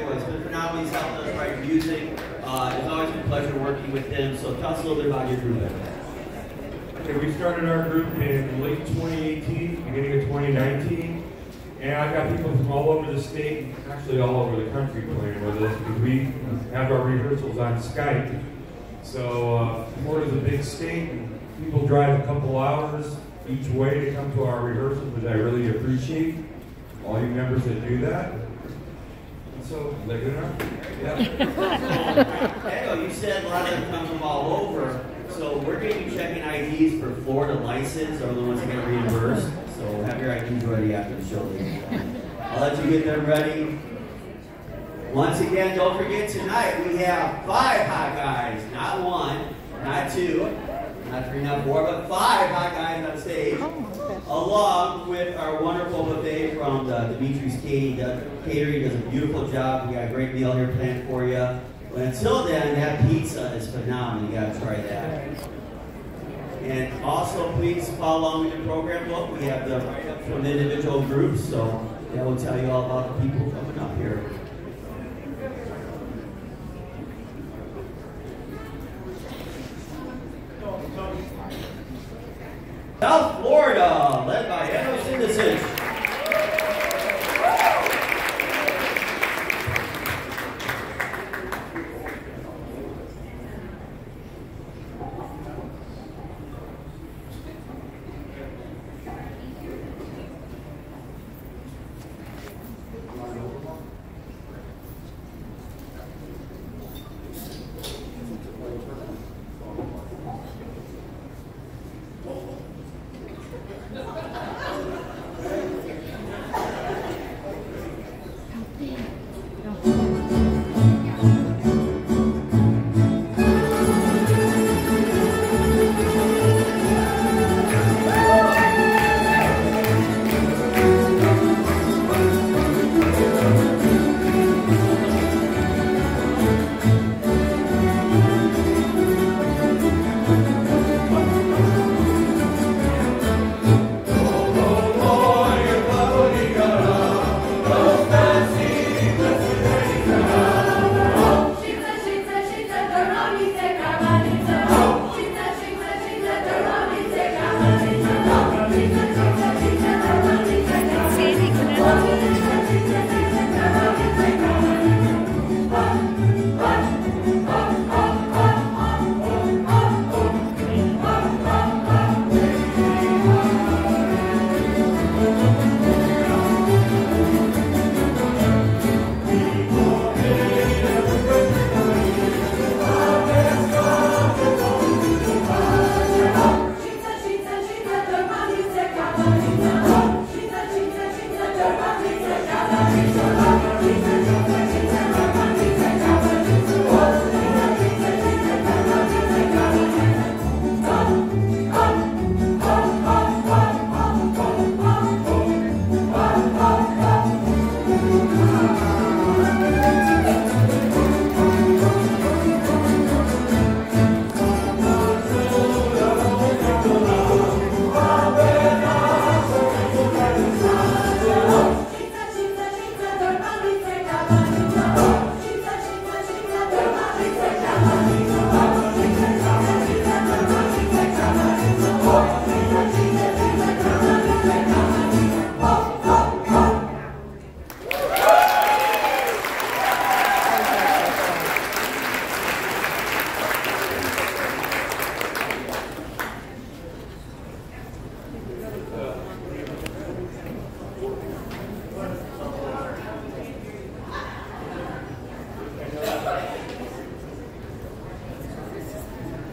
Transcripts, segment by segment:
It's been phenomenal. He's helped us write music. Uh, it's always been a pleasure working with him. So tell us a little bit about your group. Okay, we started our group in late 2018, beginning of 2019, and I've got people from all over the state, actually all over the country playing with us because we have our rehearsals on Skype. So uh, Florida's a big state, and people drive a couple hours each way to come to our rehearsals, which I really appreciate. All you members that do that. And so, is that good enough? Yeah. Echo, you said a lot of them come from all over. So we're going to be checking IDs for Florida license or the ones that get reimbursed. So have your IDs ready after the show. I'll let you get them ready. Once again, don't forget tonight we have five hot guys, not one, not two, not three, not four, but five hot guys on stage, oh, along with our wonderful buffet from the Dimitri's Catering. Does a beautiful job. We got a great meal here planned for you. But until then, that pizza is phenomenal. You got to try that. And also, please follow along with the program book. We have the write-up from the individual groups, so that will tell you all about the people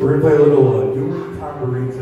We're gonna play a little uh, Dewey Tambourine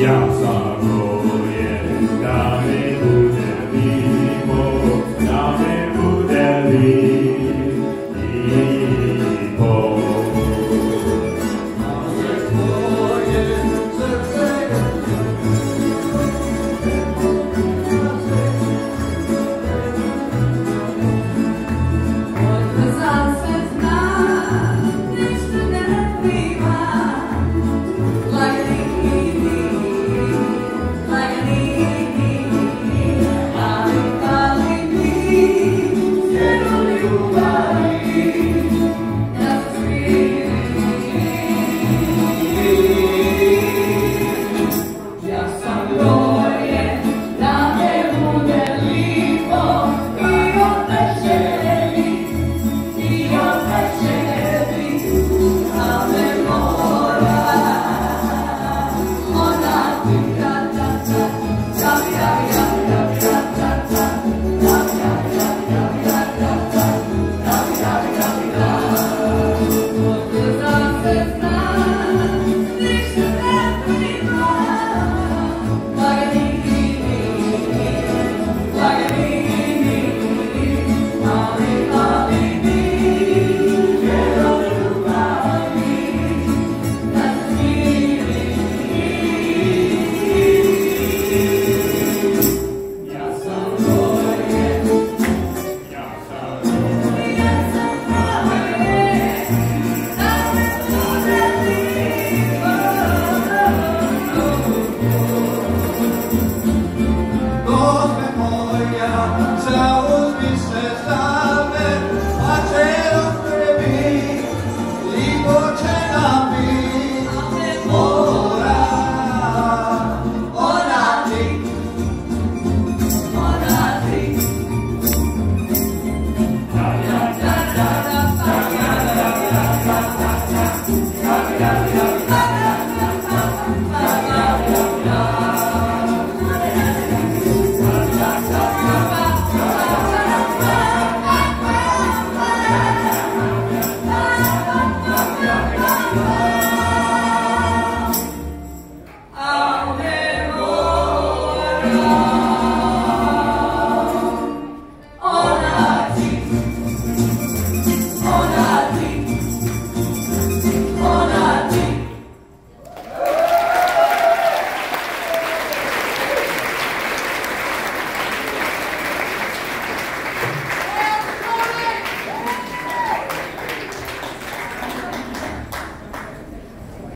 Yeah.